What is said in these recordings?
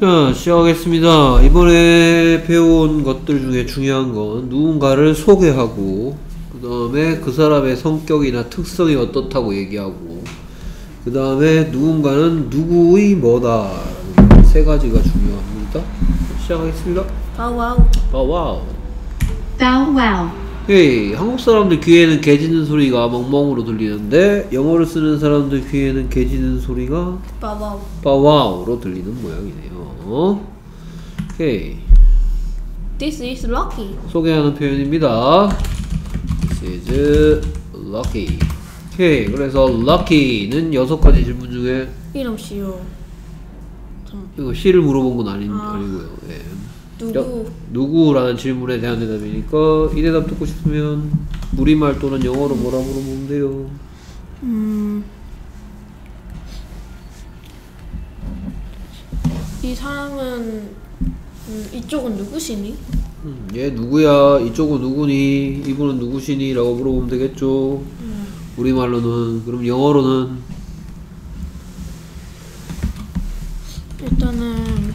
자, 시작하겠습니다. 이번에 배운 것들 중에 중요한 건 누군가를 소개하고, 그 다음에 그 사람의 성격이나 특성이 어떻다고 얘기하고, 그 다음에 누군가는 누구의 뭐다. 세 가지가 중요합니다. 시작하겠습니다. Bow wow 아, wow. Bow wow. Hey, 한국 사람들 귀에는 개 짖는 소리가 멍멍으로 들리는데, 영어를 쓰는 사람들 귀에는 개 짖는 소리가 bow wow bow wow로 들리는 모양이네요. 오케이. This is Lucky 소개하는 표현입니다. This is lucky. 오케이. 그래서 lucky는 여섯 가지 질문 중에 이름 참, 이거 C를 물어본 건 아니, 아. 아니고요. 예. 누구 여- 누구라는 질문에 대한 대답이니까 이 대답 듣고 싶으면 우리말 또는 영어로 뭐라 물어보면 돼요. 음, 이 사람은 음, 이쪽은 누구시니? 음, 얘 누구야? 이쪽은 누구니? 이분은 누구시니? 라고 물어보면 되겠죠. 우리말로는 그럼 영어로는 일단은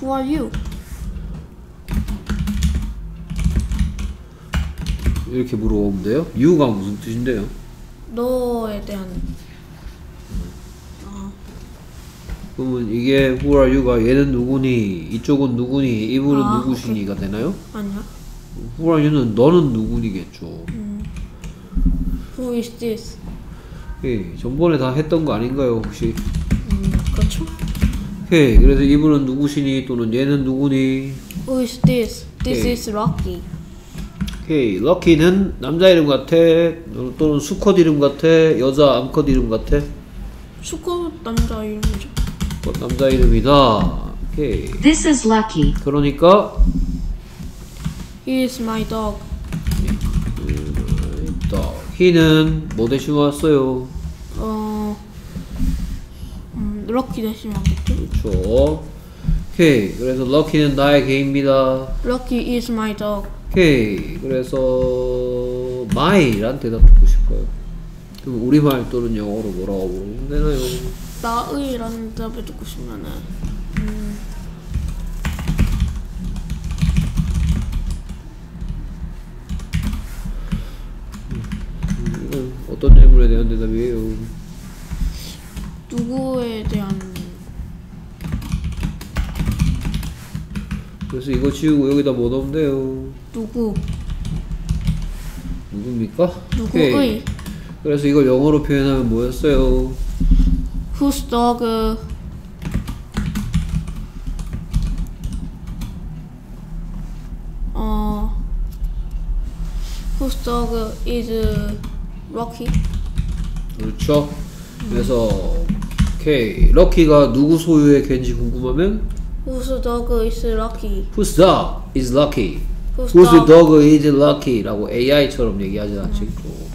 Who are you? 이렇게 물어보면 돼요. you가 무슨 뜻인데요? 너에 대한 그러면 이게 who are you가 얘는 누구니? 이쪽은 누구니? 이분은 아, 누구시니가 되나요? 아니야? who are you는 너는 누구니겠죠. Who is this? 예, 전번에 다 했던 거 아닌가요 혹시? 음, 그렇죠? 오케이 그래서 이분은 누구시니 또는 얘는 누구니? Who is this? This 오케이. is Lucky 오케이 럭키는 남자 이름 같아 또는 수컷 이름 같아 여자 암컷 이름 같아 수컷 남자 이름이죠 어, 남자 이름이다. 오케이 This is lucky. 그러니까 He is my dog 더 히는 뭐 대신 왔어요? 어... 음, 럭키 대신 하겠죠? 그렇죠. 오케이. 그래서 럭키는 나의 개입니다. Lucky is my dog 오케이. 그래서 my란 대답 듣고 싶어요. 그럼 우리말 또는 영어로 뭐라고 부르면 되나요? 나의라는 대답을 듣고 싶으면은 음, 이건 어떤 질문에 대한 대답이에요? 누구에 대한 그래서 이거 지우고 여기다 뭐 넣으면 돼요? 누구 누굽니까? 누구의 오케이. 그래서 이걸 영어로 표현하면 뭐였어요? Whose dog 어 whose dog is Rocky 그렇죠. 그래서 오케이. 럭키가 누구 소유의 개인지 궁금하면 whose dog is Lucky Whose dog is lucky? Whose Whose dog- is lucky라고 AI처럼 얘기하지 않고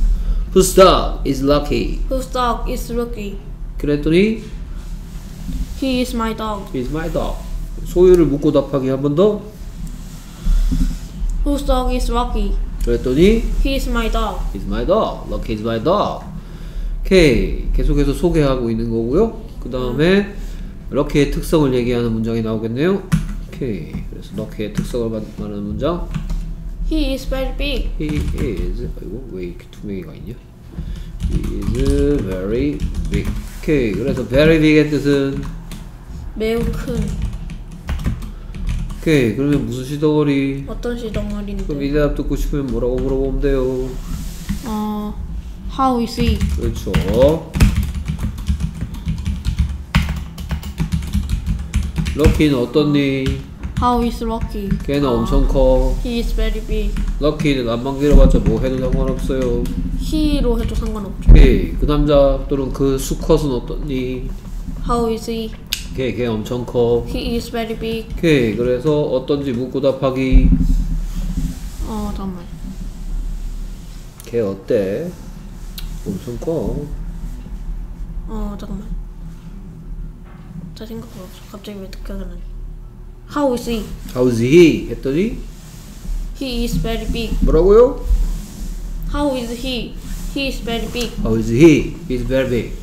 Whose dog is lucky? whose dog is Lucky 그랬더니 he is my dog Is my dog. 소유를 묻고 답하기 한 번 더. whose dog is Rocky 그랬더니 he is my dog Is my dog. Lucky is my dog. 오케이. 계속해서 소개하고 있는 거고요. 그 다음에 럭키의 특성을 얘기하는 문장이 나오겠네요. 오케이. 그래서 럭키의 특성을 말- 말하는 문장. he is very big He is 아이고 왜 이렇게 두 명이가 있냐? He is very big. 오케이 그래서 very big의 뜻은 매우 큰 오케이 그러면 무슨 시덩어리? 어떤 그럼 이 시덩어리인데 대답 듣고 싶으면 뭐라고 물어보면 돼요? 어 how is he 그렇죠. 럭키는 어떻니? How is Rocky? 걔는 아, 엄청 커. he is very big. 럭키는 안만 길어봤자 뭐 해도 상관없어요. he로 해도 상관없죠. 오케이 그 남자 또는 그 수컷은 어떻니? how is he? 걔, 걔 엄청 커. he is very big. 오케이 그래서 어떤지 묻고 답하기. 어 잠깐만. 걔 어때? 엄청 커. 어 잠깐만. 잘 생각도 없어 갑자기 왜 나니 how is he How's he? 했더니 he is very big 뭐라고요? how is he he is very big How is he? He's very big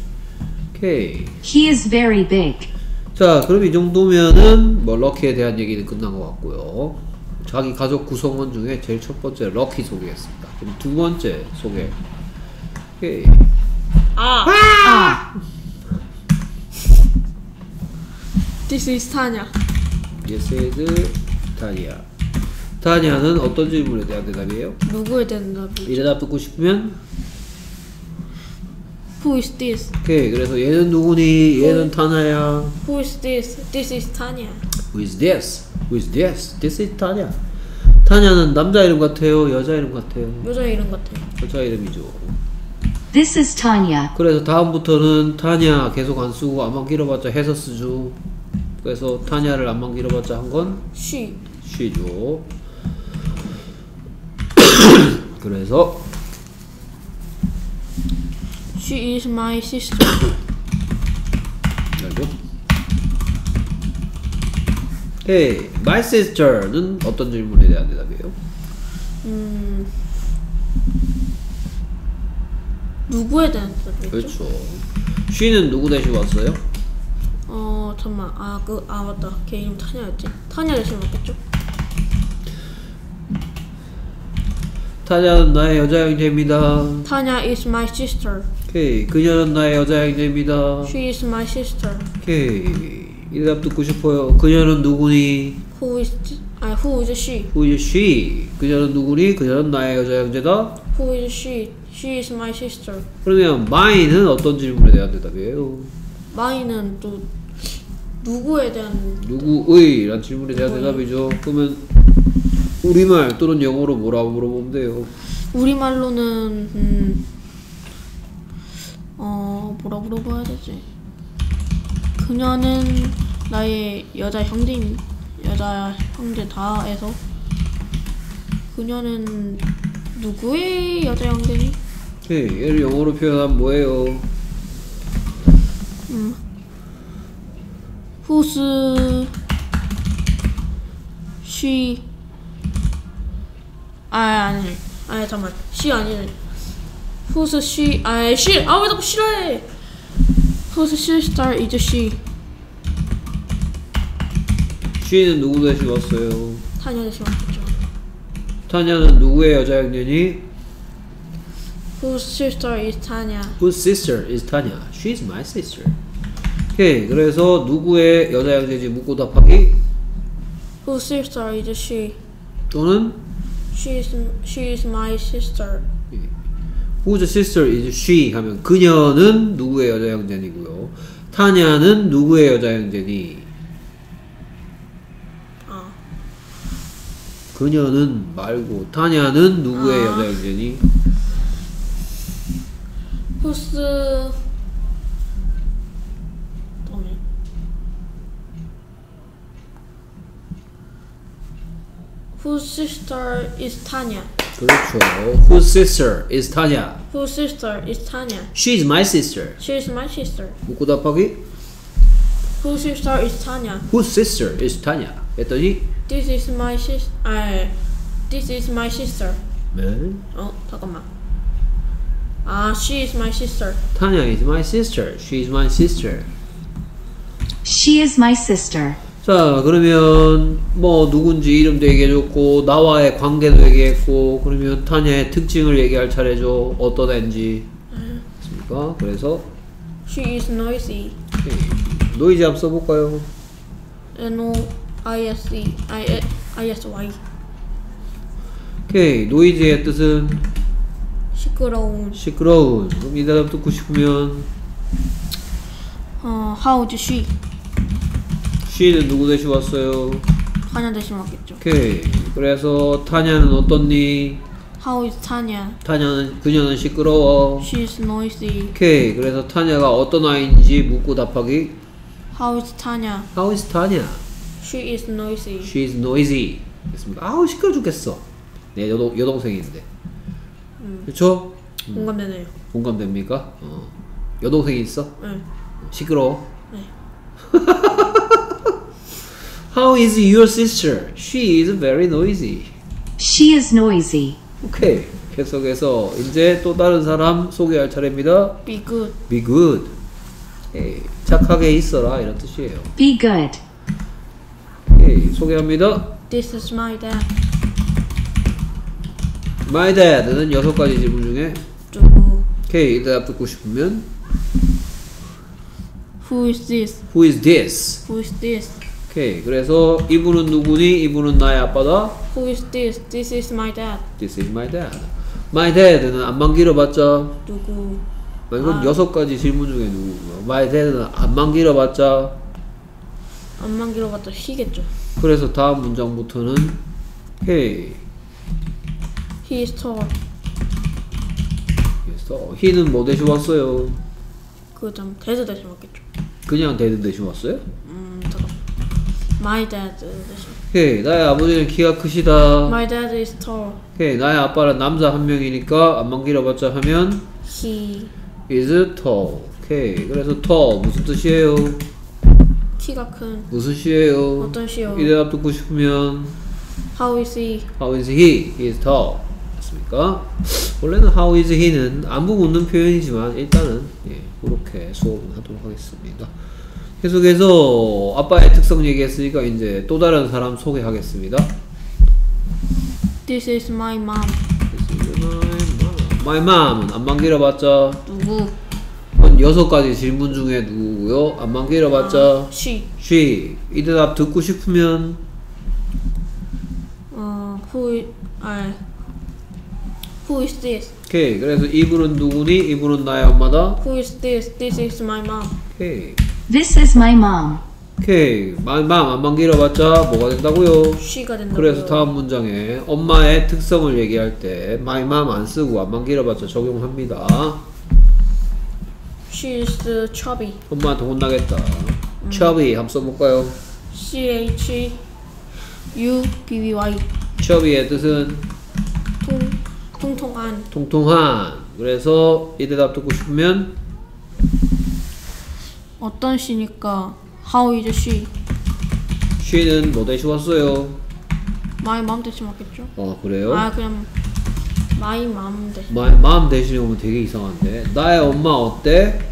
오케이 He is very big. 자, 그럼 이 정도면은 뭐 럭키에 대한 얘기는 끝난 것 같고요. 자기 가족 구성원 중에 제일 첫 번째 럭키 소개했습니다. 그럼 두 번째 소개. 오케이. 아, Ah. this is 타 is 타니아. 타니아는 어떤 질문에 대한 대답이에요? 누구에 대한 답이? 이 대답 듣고 싶으면 Who is this? 오케이. 그래서 얘는 누구니? 얘는 타나야. Who is this? This is 타냐. Who is this? Who is this? This is 타냐. 타냐는 남자 이름 같아요? 여자 이름 같아요? 여자 이름 같아요. 여자 이름이죠. This is Tanya. 그래서 다음부터는 타냐 계속 안 쓰고 안만 길어봤자 해서 쓰죠. 그래서 타냐를 안만 길어봤자 한건 She. 쉬죠. 그래서 She is my sister. 알죠? Hey, my sister는 어떤 질문에 대한 대답이에요? 음. 누구에 대한 답이겠죠? 그렇죠. she는 누구 대신 왔어요? 어 잠만 아 그 아 맞다 걔 이름 타냐였지 타냐 대신 맞겠죠? 타냐는 나의 여자 형제입니다. 타냐 is my sister. 오케이, 그녀는 나의 여자 형제입니다. She is my sister. 오케이, 이 대답 듣고 싶어요. 그녀는 누구니? Who is 아 who is she? Who is she? 그녀는 누구니? 그녀는 나의 여자 형제다. Who is she? She is my sister. 그러면 mine은 어떤 질문에 대한 대답이에요? 마이는 또 누구에 대한 누구의? 라는 질문에 대한 누구의? 대답이죠. 그러면 우리말 또는 영어로 뭐라고 물어보면 돼요? 우리말로는 음, 어 뭐라 물어봐야 되지? 그녀는 나의 여자 형제임 여자 형제 다에서 그녀는 누구의 여자 형제니? 오케이, 얘를 영어로 표현하면 뭐예요? Who's she? 아 아니 아니 잠만 she 아니네. Who's she? 아 she 아왜 자꾸 싫어해? Whose sister is she? she는 누구 대신 왔어요? 타냐 대신 맞겠죠. 타냐는 누구의 여자 형제니? Whose sister is 타냐? Whose sister is Tanya? She's my sister. 오케이, 그래서 누구의 여자 형제인지 묻고 답하기 Whose sister is she? 또는 She is she is my sister. Whose sister is she 하면 그녀는 누구의 여자 형제니고요. 타냐는 누구의 여자 형제니? 아 그녀는 말고 타냐는 누구의 아. 여자 형제니? Whose Whose sister is Tanya? 그렇죠. Whose sister is Tanya? Whose sister is Tanya? She's my sister. She is my sister. 묻고 답하기 Whose sister is Tanya? Whose sister is Tanya? 했더니 This is my sis. 아, this is my sister. 네. 어, 잠깐만. 아, she is my sister. Tanya is my sister. She is my sister. She is my sister. 자 그러면 뭐 누군지 이름도 얘기해줬고 나와의 관계도 얘기했고 그러면 타냐의 특징을 얘기할 차례죠. 어떤 애인지. 있습니까? 그래서 She is noisy. noise 한번 써볼까요? N O I S E. 오케이. noise의 뜻은? 시끄러운. 시끄러운. 그럼 이 대답 듣고 싶으면? 어, how is she? She는 누구 대신 왔어요 타냐 대신 맞겠죠. 오케이 그래서 타냐는 어떻니 How is Tanya? 타냐는 그녀는 시끄러워 She is noisy. 오케이 그래서 타냐가 어떤 아이인지 묻고 답하기 How is Tanya? How is Tanya? She is noisy. She is noisy. 됐습니다. 아우 시끄러 죽겠어. 내 여동 여동생인데. 그렇죠? 공감되네요. 공감됩니까? 어. 여동생이 있어? 네. 시끄러워. 네. How is your sister? She is very noisy. She is noisy. 오케이. 계속해서 이제 또 다른 사람 소개할 차례입니다. Be good. Be good. 오케이. 착하게 있어라 이런 뜻이에요. Be good. 오케이. 소개합니다. This is my dad. My dad는 여섯 가지 질문 중에 누구? 오케이. 대답 듣고 싶으면 Who is this? Who is this? Who is this? 오케이. 그래서 이분은 누구니? 이분은 나의 아빠다. Who is this? This is my dad. This is my dad. My dad는 안만 길어봤자 누구? 이건 아. 여섯 가지 질문 중에 누구고요? My dad는 안만 길어봤자 안만 길어봤자 he겠죠. 그래서 다음 문장부터는 Hey He is tall. 그래서 he는 뭐 대신 왔어요? 그럼 dad 대신 맞겠죠. 그냥 dad 대신 왔어요? 음, 잠깐. My dad. 오케이 나의 아버지는 키가 크시다 My dad is tall. 오케이 나의 아빠는 남자 한 명이니까 안만 길어봤자 하면 He is tall 오케이 그래서 tall 무슨 뜻이에요? 키가 큰. 무슨 시예요? 어떤 시요? 이 대답 듣고 싶으면 How is he? How is he? He is tall 맞습니까? 원래는 how is he는 안부 묻는 표현이지만 일단은 예, 그렇게 수업은 하도록 하겠습니다 계속해서 아빠의 특성 얘기했으니까 이제 또 다른 사람 소개하겠습니다 This is my mom. My mom은 안만 길어봤자 누구? 한 여섯 가지 질문 중에 누구고요? 안만 길어봤자 She. she 이 대답 듣고 싶으면 어, who 아, who is this? 오케이 그래서 이분은 누구니? 이분은 나의 엄마다 Who is this? This is my mom. 오케이 This is my mom. 오케이 my mom 안만 길어봤자 뭐가 된다고요? she가 된다고요. 그래서 다음 문장에 엄마의 특성을 얘기할 때 my mom 안 쓰고 안만 길어봤자 적용합니다 She is chubby. 엄마한테 혼나겠다 chubby 한번 써볼까요? C H U B B Y. chubby의 뜻은 통 통통한. 통통한 그래서 이 대답 듣고 싶으면 어떤 she니까 How is she? she는 뭐 대신 왔어요? My mom 대신 맞겠죠? 어 그래요? 아 그냥 my mom 대신. my mom 대신에 오면 되게 이상한데 나의 엄마 어때?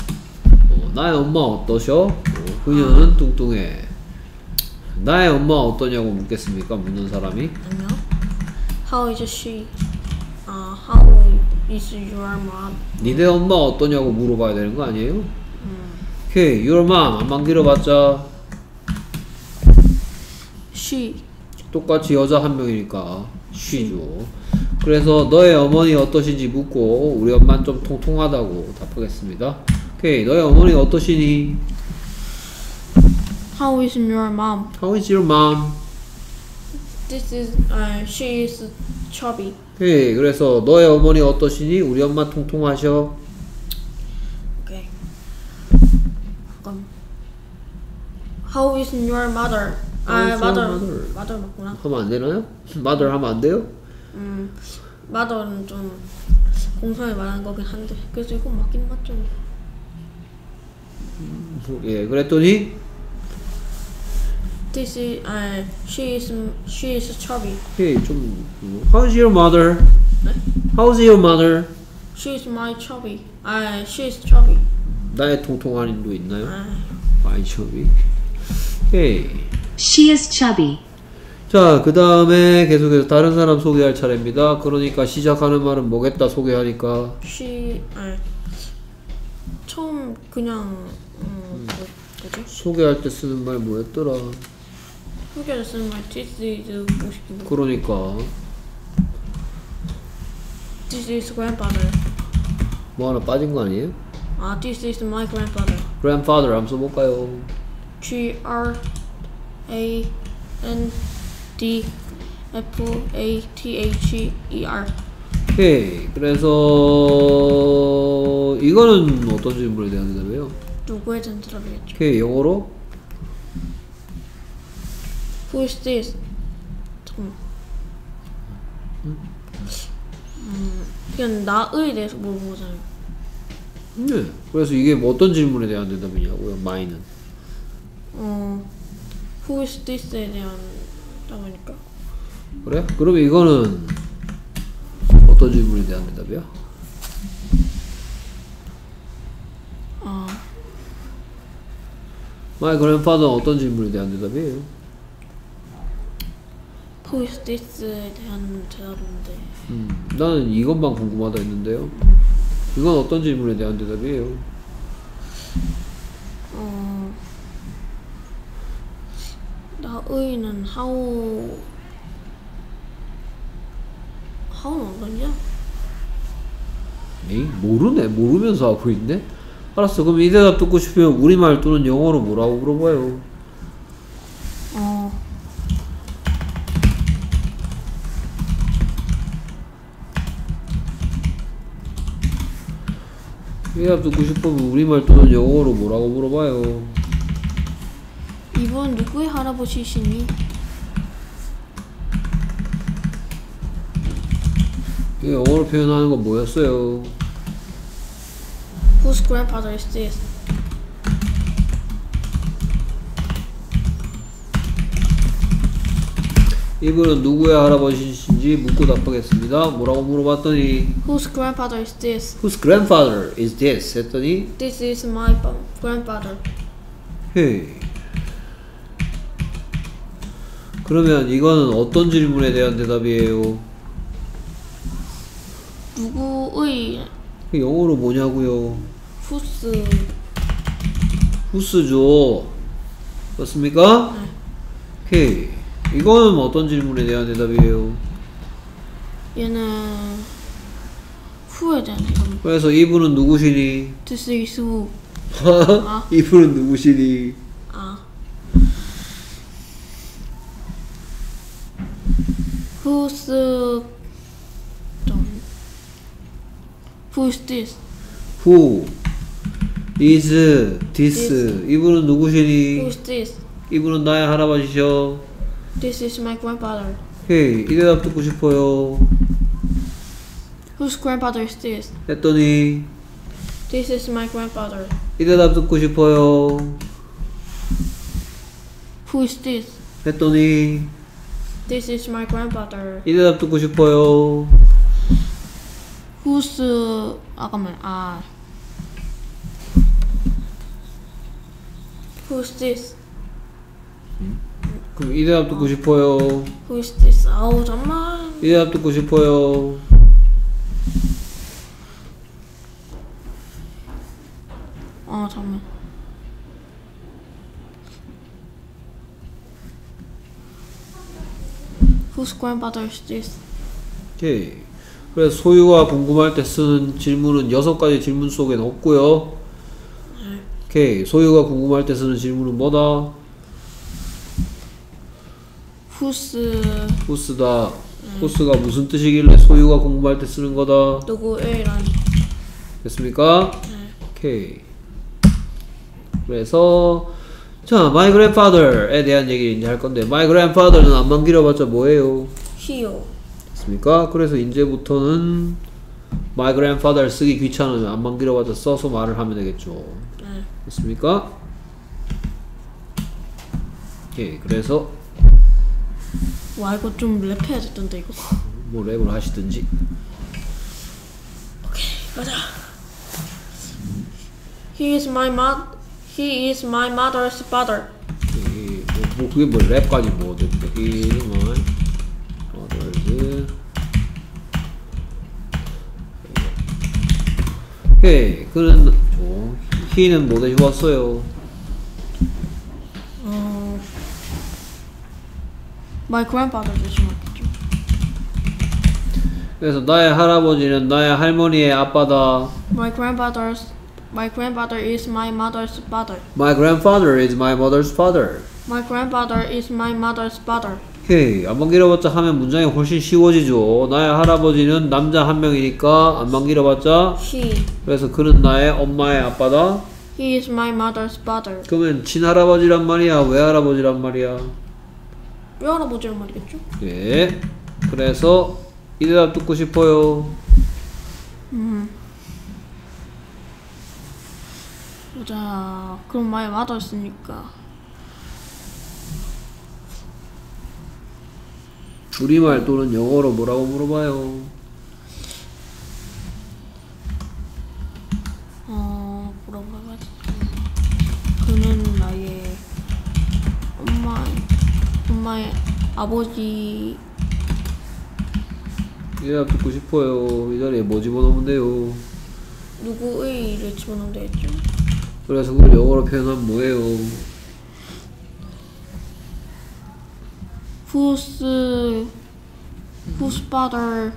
어, 나의 엄마 어떠셔? 어, 그녀는 뚱뚱해 나의 엄마 어떠냐고 묻겠습니까? 묻는 사람이 아니요. How is she? 아 How is your mom? 니네 엄마 어떠냐고 물어봐야 되는 거 아니에요? 오케이 your mom 안만 길어봤자 She. 똑같이 여자 한 명이니까 she죠 그래서 너의 어머니 어떠신지 묻고 우리 엄마는 좀 통통하다고 답하겠습니다 오케이 너의 어머니 어떠시니? How is your mom? How is your mom? This is uh, she is chubby. 오케이 그래서 너의 어머니 어떠시니? 우리 엄마 통통하셔 오케이. 그럼 How is your mother? 아 How is your mother. mother? mother 맞구나. 하면 안 되나요? mother 하면 안 돼요? 음 mother는 좀 공손히 말하는 거긴 한데 그래서 이건 맞긴 맞죠. 예 그랬더니 This is uh, she is she is chubby. 오케이 좀 How's your mother? How's your mother? She is my chubby. 아 she is chubby. 나의 통통한 인도 있나요? 아 아이 저기 오케이 She is chubby. 자, 그 다음에 계속해서 다른 사람 소개할 차례입니다. 그러니까 시작하는 말은 뭐겠다 소개하니까. she 아 처음 그냥 음 뭐, 뭐지? 소개할 때 쓰는 말 뭐였더라. 소개를 쓰는 말 this is 뭐시kin 그러니까. This is grandfather. 뭐 하나 빠진 거 아니에요? 아 this is my grandfather. grandfather 한번 써볼까요? G R A N D F A T H E R. 오케이. 그래서, 이거는 어떤 질문에 대한 대답이에요? 누구의 전설이겠죠? 오케이. 영어로? Who is this? 잠깐만. 음, 그냥 나의 대해서 물어보잖아요. 네. 그래서 이게 뭐 어떤 질문에 대한 대답이냐고요? 마이는. 어, Who is this에 대한 답이니까. 그래? 그러면 이거는 어떤 질문에 대한 대답이야? 아, My grandfather 어떤 질문에 대한 대답이에요? Who is this에 대한 대답인데 음, 나는 이것만 궁금하다 했는데요. 이건 어떤 질문에 대한 대답이에요? 어 나의는 how how는 어떠냐? 에이, 모르네. 모르면서 하고 있네. 알았어. 그럼 이 대답 듣고 싶으면 우리말 또는 영어로 뭐라고 물어봐요. 1합도 90번 우리말 또는 영어로 뭐라고 물어봐요 이분 누구의 할아버지시니? 영어로 표현하는 건 뭐였어요? Whose grandfather is this? 이분은 누구의 할아버지신지 묻고 답하겠습니다. 뭐라고 물어봤더니 Whose grandfather is this? Whose grandfather is this? 했더니 This is my grandfather. 헤이 그러면 이거는 어떤 질문에 대한 대답이에요? 누구의 영어로 뭐냐고요? whose 후스죠. 맞습니까? 오케이. 이거는 어떤 질문에 대한 대답이에요? 얘는 대답. 그래서 이분은 누구시니? This is who. 이분은 누구시니? 아. Who's 좀 Who's this? Who is this? 이분은 누구시니? Who's this? 이분은 나의 할아버지셔. This is my grandfather. 오케이. 이 대답 듣고 싶어요. Whose grandfather is this? 했더니 This is my grandfather. 이 대답 듣고 싶어요. Who is this? 했더니 This is my grandfather. 이 대답 듣고 싶어요. Who's 아까만 아. Who's this? 그럼 이 대답 듣고 싶어요. Who is this? 아우 잠만. 이 대답 듣고 싶어요. 어 잠만. Whose grandfather is this? 오케이. 그래서 소유가 궁금할 때 쓰는 질문은 여섯 가지 질문 속에는 없고요. 오케이. 소유가 궁금할 때 쓰는 질문은 뭐다? Whose 후스다. 후스가 무슨 뜻이길래 소유가 궁금할 때 쓰는 거다. 누구의란 됐습니까? 오케이. 그래서 자, my grandfather에 대한 얘기를 이제 할 건데 my grandfather는 안만 길어봤자 뭐예요? 히요. 됐습니까? 그래서 이제부터는 my grandfather 쓰기 귀찮으면 안만 길어봤자 써서 말을 하면 되겠죠. 네. 됐습니까? 오케이. 그래서 와 이거 좀 랩해야 됐던데 이거. 뭐 랩을 하시든지 가자. He is my mod. He is my mother's father. 이, 뭐, 뭐 그게 뭐 랩까지 뭐 됐는데 이름은 어덜드 오케이 그는 어, 히는 뭐 대주었어요 My grandfather 대신 맞겠죠. 그래서 나의 할아버지는 나의 할머니의 아빠다 My grandfather's My grandfather is my mother's father. My grandfather is my mother's father My grandfather is my mother's father. 오케이 안만 길어봤자 하면 문장이 훨씬 쉬워지죠 나의 할아버지는 남자 한 명이니까 안만 길어봤자 He 그래서 그는 나의 엄마의 아빠다 He is my mother's father. 그러면 친할아버지란 말이야 외할아버지란 말이야 외할아버지란 말이겠죠? 예 그래서 이 대답 듣고 싶어요 보자. 그럼 my mother's니까. 우리말 또는 영어로 뭐라고 물어봐요 어 뭐라고 해야지? 그는 나의 엄마의 아버지 이 대답 듣고 싶어요. 이 자리에 뭐 집어넣으면 돼요? 누구의를 집어넣으면 되겠죠? 그래서 그걸 영어로 표현하면 뭐예요? Whose whose father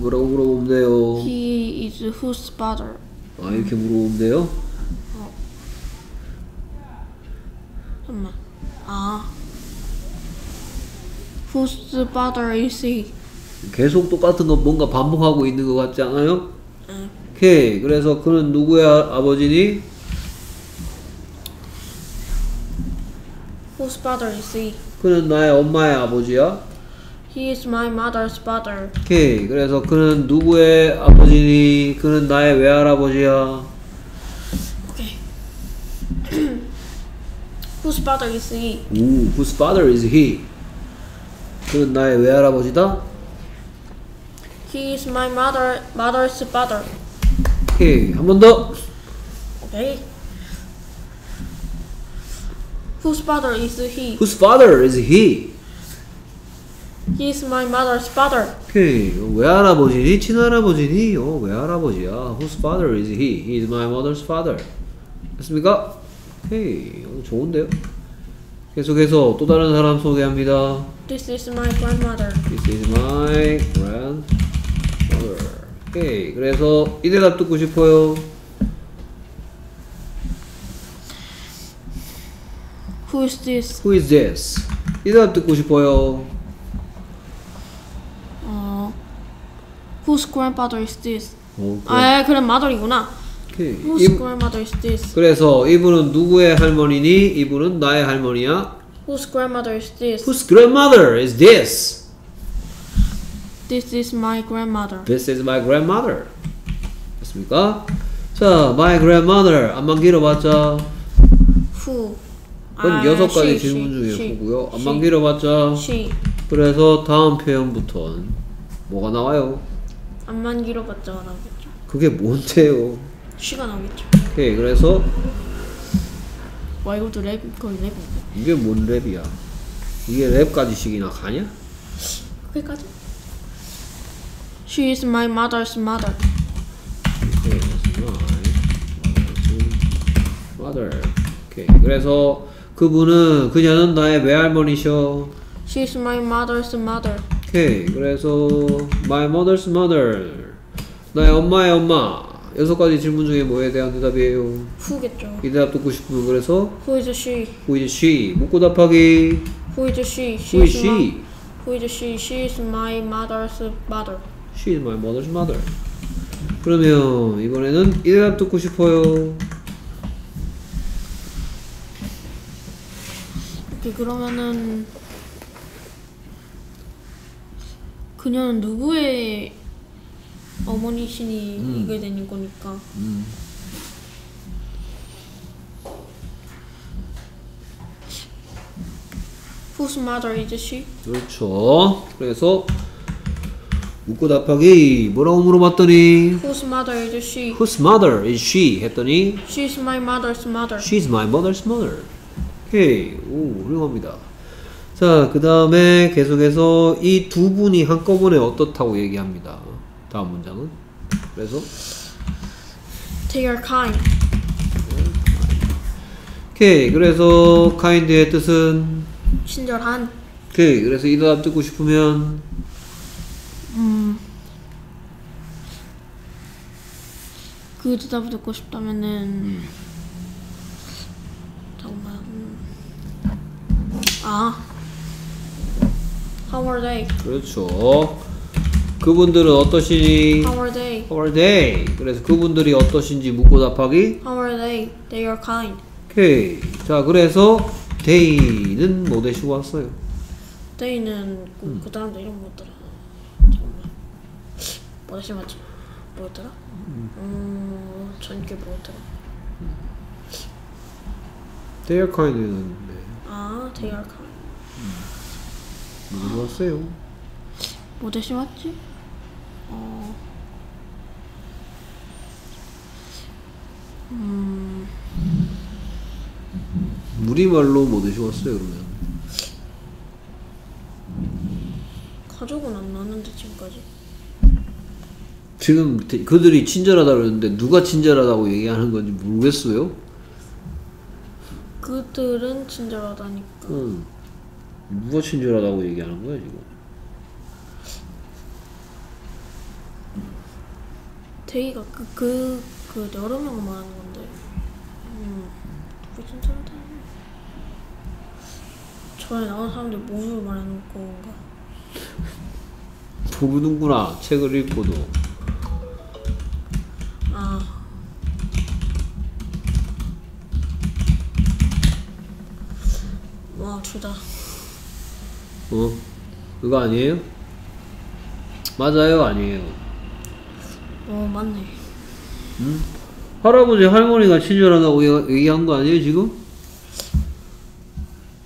뭐라고 물어보면 돼요? he is whose father 아 이렇게 물어보면 돼요? 잠깐만 아 whose father is he 계속 똑같은 거 뭔가 반복하고 있는 것 같지 않아요? 응. 오케이 그래서 그는 누구의 아- 아버지니? whose father is he 그는 나의 엄마의 아버지야? he is my mother's father 오케이 그래서 그는 누구의 아버지니? 그는 나의 외할아버지야? 오케이 whose father is he 오 whose father is he? 그는 나의 외할아버지다? he is my mother mother's father 오케이 한 번 더 오케이 whose father is he whose father is he? He is my mother's father 오케이 외할아버지니? 친할아버지니? 어 외할아버지야 whose father is he? He is my mother's father 됐습니까? 오케이 어, 좋은데요? 계속해서 또 다른 사람 소개합니다 this is my grandmother This is my grandmother 오케이 그래서 이 대답 듣고 싶어요 who is this Who is this? 이 대답 듣고 싶어요 whose grandfather is this 어, 그래. 아 그래 mother이구나 오케이 whose 이, grandmother is this 그래서 이분은 누구의 할머니니? 이분은 나의 할머니야 whose grandmother is this Whose grandmother is this? this is my grandmother This is my grandmother. 됐습니까? 자, my grandmother. 안만 길어봤자. who 그건 아, 여섯 가지 she, 질문 she, 중에 she, 후고요. 안만 길어봤자. she 그래서 다음 표현부터는 뭐가 나와요? 안 만 길어봤자 나오겠죠 그게 뭔데요? she가 나오겠죠 오케이, 그래서 와 이것도 랩 거의 랩인데 이게 뭔 랩이야? 이게 랩까지 식이나 가냐? 거기까지 she is my mother's mother 오케이, that's my mother. 오케이, 그래서 그분은 그녀는 나의 외할머니셔. she is my mother's mother 오케이 그래서 my mother's mother 나의 엄마의 엄마 여섯 가지 질문 중에 뭐에 대한 대답이에요 who겠죠 이 대답 듣고 싶으면 그래서 who is she who is she 묻고 답하기 who is she who is she who is she she is my mother's mother she is my mother's mother 그러면 이번에는 이 대답 듣고 싶어요 그러면은 그녀는 누구의 어머니시니 이게 되는 거니까 Whose mother is she? 그렇죠 그래서 묻고 답하기 뭐라고 물어봤더니 Whose mother is she? whose mother is she 했더니 She's my mother's mother. She's my mother's mother. 오케이. 오, 훌륭합니다. 자, 그 다음에 계속해서 이 두 분이 한꺼번에 어떻다고 얘기합니다. 다음 문장은. 그래서, They are kind. 오케이. 그래서, kind의 뜻은, 친절한. 오케이. 그래서 이 대답 듣고 싶으면, 그 대답을 듣고 싶다면은 잠깐만. 음. 아. How are they? 그렇죠. 그분들은 어떠시니? How are they? How are they? 그래서 그분들이 어떠신지 묻고 답하기. How are they? They are kind. 오케이. 자, 그래서, they는 뭐 대시고 왔어요? They는 그, 그 다음도 이름 뭐였더라? 잠깐만. 뭐 다시 맞지? 뭐였더라? 음, 전게 뭐였더라? they are kind는, 네. 아, they are kind. 뭐 왔어요? 뭐 대신 왔지? 어. 음, 우리말로 뭐 드셔왔어요 그러면? 가족은 안 나왔는데 지금까지. 지금 대- 그들이 친절하다 그러는데 누가 친절하다고 얘기하는 건지 모르겠어요. 그들은 친절하다니까. 응. 누가 친절하다고 얘기하는 거야 지금? 대기가 그, 그, 그 여러 명 말하는 건데. 음, 누구 친절하다. 저에 나온 사람들 모두 말하는 건가? 모르는구나 책을 읽고도. 아. 와, 둘 다. 어? 그거 아니에요? 맞아요 아니에요? 어, 맞네. 할아버지 할머니가 친절하다고 얘- 얘기한 거 아니에요 지금?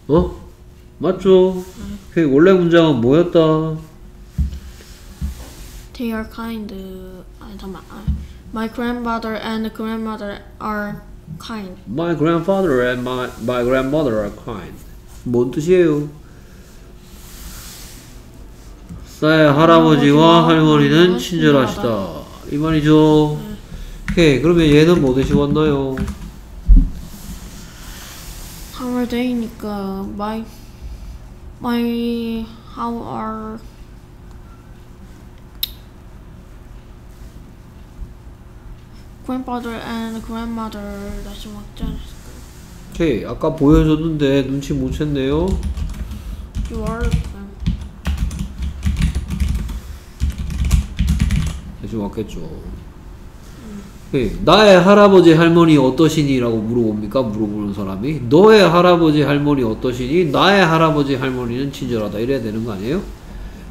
어? 맞죠? 그 원래 문장은 뭐였다? They are kind. 아니, 잠깐만. 아, My grandfather and grandmother are kind. My grandfather and my, my grandmother are kind. 뭔 뜻이에요? 나의 할아버지와 할머니는 친절하시다. 이 말이죠. 오케이. 그러면 얘는 뭐 드시고 왔나요? 3월 데이니까 my my how are grandfather and grandmother 다시 먹지 않았을까? 오케이. 아까 보여줬는데 눈치 못 챘네요. You are 다시 왔겠죠. 오케이. 나의 할아버지 할머니 어떠시니라고 물어봅니까? 물어보는 사람이 너의 할아버지 할머니 어떠시니? 나의 할아버지 할머니는 친절하다 이래야 되는 거 아니에요?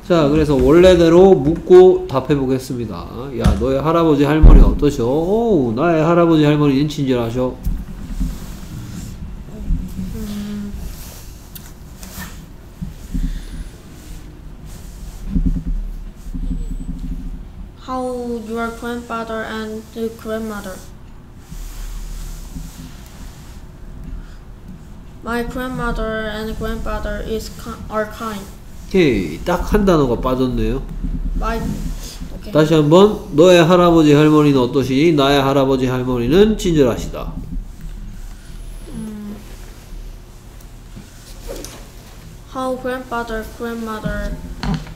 자, 그래서 원래대로 묻고 답해 보겠습니다. 야, 너의 할아버지 할머니 어떠셔? 오, 나의 할아버지 할머니는 친절하셔. How your grandfather and the grandmother? My grandmother and grandfather is are kind. 오케이. 딱 한 단어가 빠졌네요. My okay. 다시 한번 너의 할아버지 할머니는 어떠시니? 나의 할아버지 할머니는 친절하시다. How grandfather, grandmother,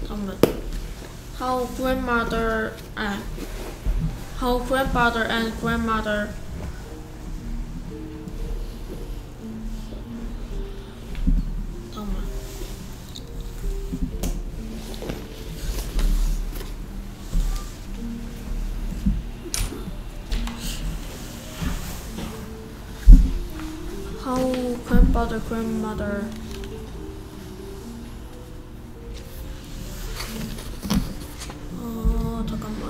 잠깐만. how grandmother and how grandfather and grandmother. How grandfather grandmother. 어 잠깐만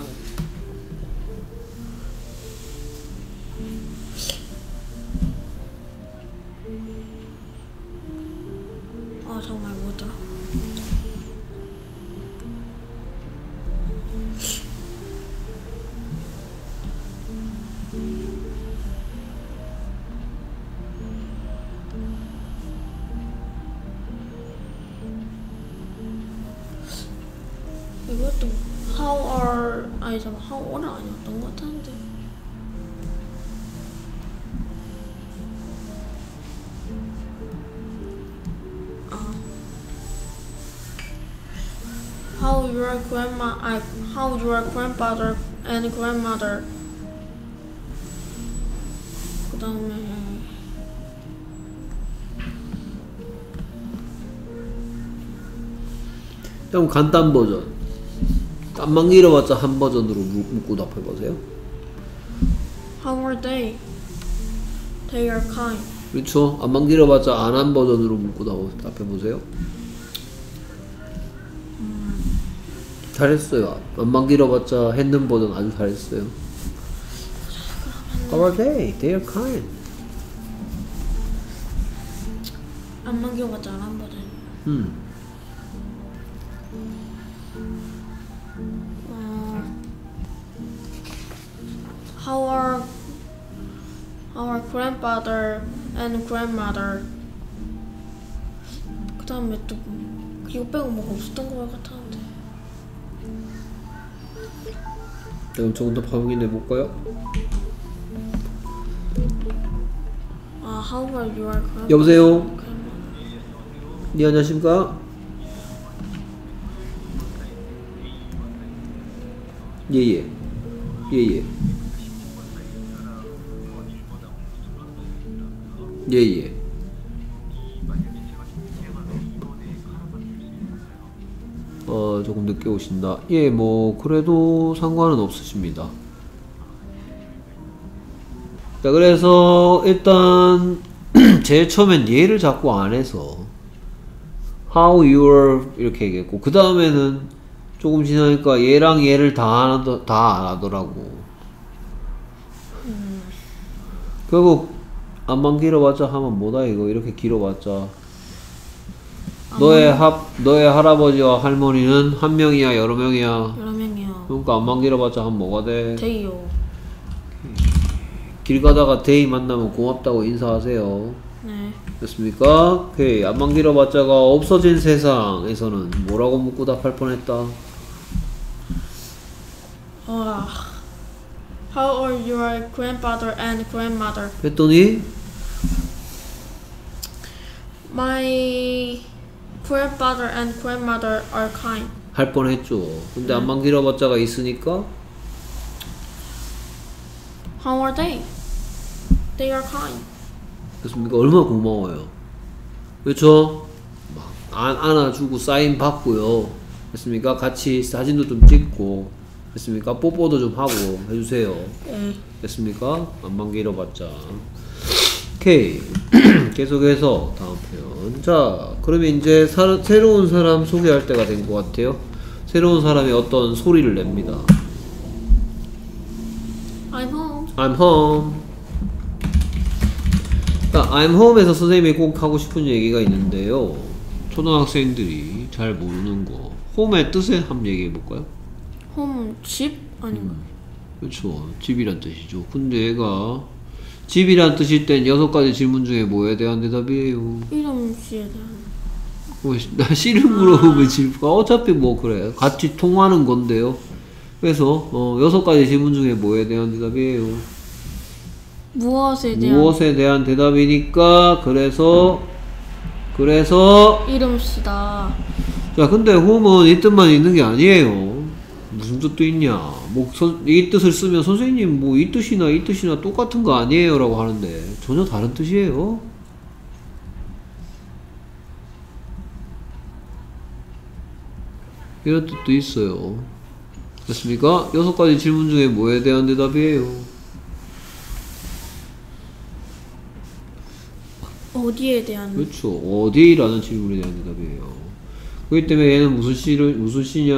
grandma I how your grandfather and grandmother 그 다음에 좀 간단 버전. 깜막 잃어봤자 한 버전으로 묻- 묻고 답해보세요. how are they they are kind 그렇죠? 안만 길어봤자 안 한 버전으로 묻고 답- 답해보세요. 잘했어요. 안만 길어봤자 핸드보단 아주 잘했어요. How are they? They are kind. 안만 길어봤자 안 보자. 음. How are our grandfather and grandmother? 그 다음에 또 이거 빼고 뭐가 없었던 것 같아. 그럼 조금 더 확인해 볼까요? 아, how are your grandfather? 여보세요? 네 안녕하십니까? 예예 예예 예예 어 조금 늦게 오신다. 예 뭐 그래도 상관은 없으십니다. 자 그래서 일단 제일 처음엔 얘를 자꾸 안 해서 how you're 이렇게 얘기했고 그 다음에는 조금 지나니까 얘랑 얘를 다 다안 하더라고. 결국 안만 길어봤자 하면 뭐다 이거? 이렇게 길어봤자 너의 합 너의 할아버지와 할머니는 한 명이야 여러 명이야 여러 명이요. 그러니까 안만 길어봤자 하면 뭐가 돼? they요. 길 가다가 they 만나면 고맙다고 인사하세요 네. 됐습니까? 오케이 안만 길어봤자가 없어진 세상에서는 뭐라고 묻고 답할 뻔했다 아, how are your grandfather and grandmother? 했더니 My grandfather and grandmother are kind. 할 뻔했죠 근데 안만 길어봤자가 있으니까 How are they? They are kind. 됐습니까? 얼마나 고마워요 그렇죠? 막 안, 안아주고 사인 받고요 됐습니까? 같이 사진도 좀 찍고 됐습니까? 뽀뽀도 좀 하고 해주세요 네. 됐습니까? 안만 길어봤자 오케이 계속해서 다음 편. 자, 그러면 이제 사, 새로운 사람 소개할 때가 된 것 같아요. 새로운 사람이 어떤 소리를 냅니다. I'm home. I'm home. 그러니까 I'm home에서 선생님이 꼭 하고 싶은 얘기가 있는데요. 초등학생들이 잘 모르는 거. home의 뜻을 한번 얘기해 볼까요? home 집 아닌가? 그렇죠. 집이란 뜻이죠. 근데 얘가 집이란 뜻일 땐 여섯 가지 질문 중에 뭐에 대한 대답이에요? 이름 씨에 대한. 뭐, 나 씨를 물어보면 질까? 어차피 뭐 그래. 같이 통하는 건데요. 그래서 어, 여섯 가지 질문 중에 뭐에 대한 대답이에요? 무엇에 대한 무엇에 대한 대답이니까 그래서 그래서 이름 씨다. 자 근데 홈은 이 뜻만 있는 게 아니에요. 무슨 뜻도 있냐? 뭐 이 뜻을 쓰면 선생님 뭐 이 뜻이나 이 뜻이나 똑같은 거 아니에요 라고 하는데 전혀 다른 뜻이에요. 이런 뜻도 있어요. 됐습니까? 여섯 가지 질문 중에 뭐에 대한 대답이에요? 어디에 대한 그렇죠. 어디라는 질문에 대한 대답이에요. 그렇기 때문에 얘는 무슨 씨를 무슨 씨냐?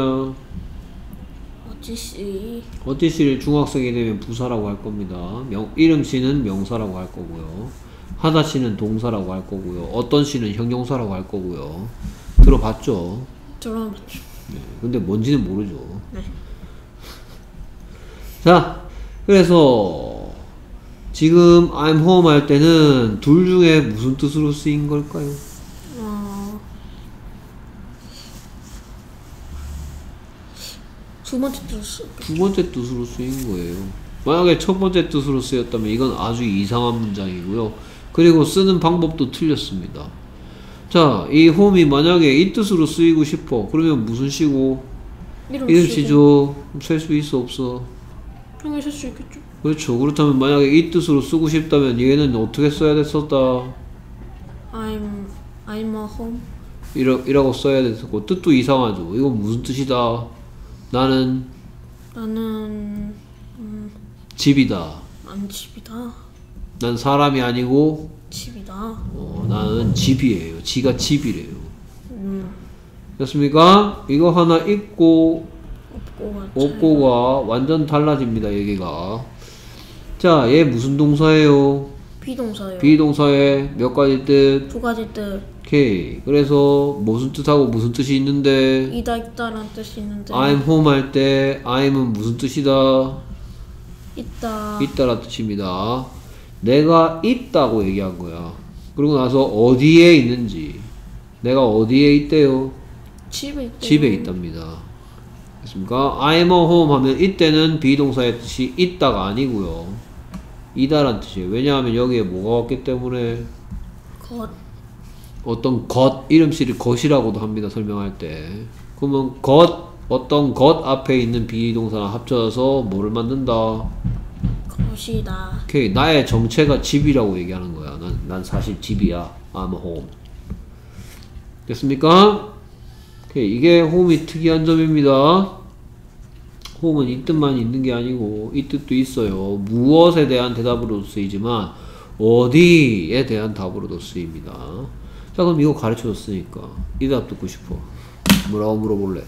어디 씨 어디 씨를 중학생이 되면 부사라고 할 겁니다. 명, 이름 씨는 명사라고 할 거고요. 하다 씨는 동사라고 할 거고요. 어떤 씨는 형용사라고 할 거고요. 들어봤죠? 들어봤죠. 네. 근데 뭔지는 모르죠. 네. 자, 그래서 지금 I'm home 할 때는 둘 중에 무슨 뜻으로 쓰인 걸까요? 어. 두 번째 뜻 두 번째 뜻으로 쓰인 거예요. 만약에 첫 번째 뜻으로 쓰였다면 이건 아주 이상한 문장이고요. 그리고 쓰는 방법도 틀렸습니다. 자, 이 홈이 만약에 이 뜻으로 쓰이고 싶어. 그러면 무슨 시고? 이름 시죠. 셀 수 있어 없어? 형이 쓸수 있겠죠. 그렇죠. 그렇다면 만약에 이 뜻으로 쓰고 싶다면 얘는 어떻게 써야 됐었다? I'm I'm a home. 이라, 이라고 써야 됐었고 뜻도 이상하죠. 이건 무슨 뜻이다? 나는 나는 집이다. 안 집이다. 난 사람이 아니고 집이다. 어, 나는 집이에요. 지가 집이래요. 음. 됐습니까? 이거 하나 있고 없고가 없고가 완전 달라집니다. 얘기가. 자, 얘 무슨 동사예요? 비동사예요. 비동사의 몇 가지 뜻? 두 가지 뜻. 오케이. 그래서 무슨 뜻하고 무슨 뜻이 있는데 이다 있다라는 뜻이 있는데 I'm home 할 때 I'm은 무슨 뜻이다? 있다. 있다라 뜻입니다. 내가 있다고 얘기한 거야. 그리고 나서 어디에 있는지. 내가 어디에 있대요? 집에 있대. 집에 있답니다. 됐습니까? I'm a home 하면 이때는 비동사의 뜻이 있다가 아니고요. 이다란 뜻이에요. 왜냐하면 여기에 뭐가 왔기 때문에 것. 어떤 것 이름씨를 것이라고도 합니다. 설명할 때. 그러면 것 어떤 것 앞에 있는 비동사랑 합쳐서 뭐를 만든다? 것이다. 오케이 나의 정체가 집이라고 얘기하는 거야. 난, 난 사실 집이야. I'm home. 됐습니까? 오케이 이게 홈이 특이한 점입니다. 홈은 이 뜻만 있는 게 아니고 이 뜻도 있어요. 무엇에 대한 대답으로도 쓰이지만 어디에 대한 답으로도 쓰입니다. 자 그럼 이거 가르쳐줬으니까 이 대답 듣고 싶어. 뭐라고 물어볼래?